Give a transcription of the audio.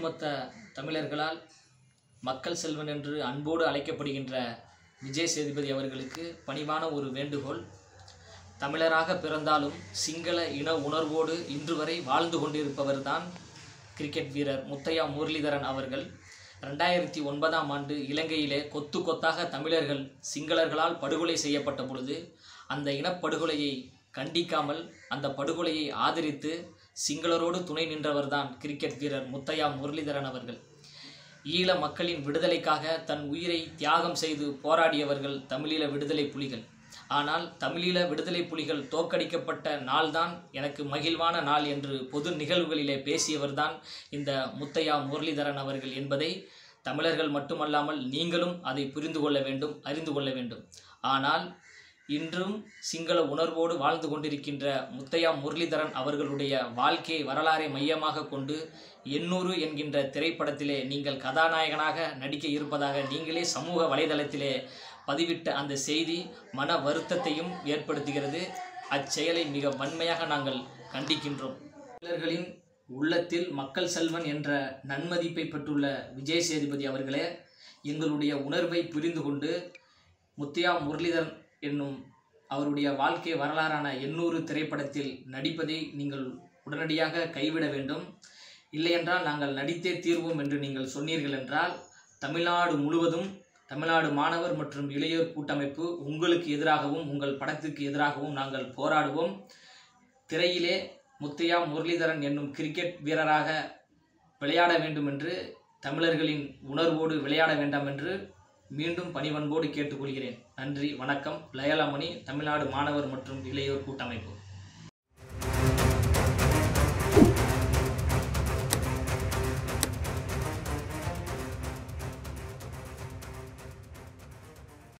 ஒட்டுமொத்த தமிழர்களால் மக்கள் செல்வன் என்று அன்போடு அழைக்கப்படுகின்ற விஜய் சேதுபதி அவர்களுக்கு பணிவான ஒரு வேண்டுகோள். தமிழராக பிறந்தாலும் சிங்கள இன உணர்வோடு இன்று வரை வாழ்ந்து கொண்டிருப்பவர்தான் கிரிக்கெட் வீரர் முத்தையா முரளிதரன் அவர்கள். ரெண்டாயிரத்தி ஒன்பதாம் ஆண்டு இலங்கையிலே கொத்து கொத்தாக தமிழர்கள் சிங்களர்களால் படுகொலை செய்யப்பட்ட பொழுது அந்த இனப்படுகொலையை கண்டிக்காமல் அந்த படுகொலையை ஆதரித்து சிங்களரோடு துணை நின்றவர்தான் கிரிக்கெட் வீரர் முத்தையா முரளிதரன் அவர்கள். ஈழ மக்களின் விடுதலைக்காக தன் உயிரை தியாகம் செய்து போராடியவர்கள் தமிழீழ விடுதலை புலிகள். ஆனால் தமிழீழ விடுதலை புலிகள் தோற்கடிக்கப்பட்ட நாள்தான் எனக்கு மகிழ்வான நாள் என்று பொது நிகழ்வுகளிலே பேசியவர்தான் இந்த முத்தையா முரளிதரன் அவர்கள் என்பதை தமிழர்கள் மட்டுமல்லாமல் நீங்களும் அதை புரிந்து கொள்ள வேண்டும் அறிந்து கொள்ள வேண்டும். ஆனால் இன்றும் சிங்கள உணர்வோடு வாழ்ந்து கொண்டிருக்கின்ற முத்தையா முரளிதரன் அவர்களுடைய வாழ்க்கை வரலாறை மையமாக கொண்டு எண்ணூறு என்கின்ற திரைப்படத்திலே நீங்கள் கதாநாயகனாக நடிக்க இருப்பதாக நீங்களே சமூக வலைதளத்திலே பதிவிட்ட அந்த செய்தி மன வருத்தத்தையும் ஏற்படுத்துகிறது. அச்செயலை மிக வன்மையாக நாங்கள் கண்டிக்கின்றோம். தமிழர்களின் உள்ளத்தில் மக்கள் செல்வன் என்ற நன்மதிப்பை பெற்றுள்ள விஜய் சேதுபதி அவர்களே எங்களுடைய உணர்வை புரிந்து கொண்டு முத்தையா முரளிதரன் என்னும் அவருடைய வாழ்க்கை வரலாறான எண்ணூறு திரைப்படத்தில் நடிப்பதை நீங்கள் உடனடியாக கைவிட வேண்டும். இல்லையென்றால் நாங்கள் நடித்தே தீர்வோம் என்று நீங்கள் சொன்னீர்கள் என்றால் தமிழ்நாடு முழுவதும் தமிழ்நாடு மாணவர் மற்றும் இளையோர் கூட்டமைப்பு உங்களுக்கு எதிராகவும் உங்கள் படத்துக்கு எதிராகவும் நாங்கள் போராடுவோம். திரையிலே முத்தையா முரளிதரன் என்னும் கிரிக்கெட் வீரராக விளையாட வேண்டும் என்று தமிழர்களின் உணர்வோடு விளையாட வேண்டாம் என்று மீண்டும் பணிவன்போடு கேட்டுக்கொள்கிறேன். நன்றி வணக்கம். லயலாமணி தமிழ்நாடு மாணவர் மற்றும் இளையோர் கூட்டமைப்பு.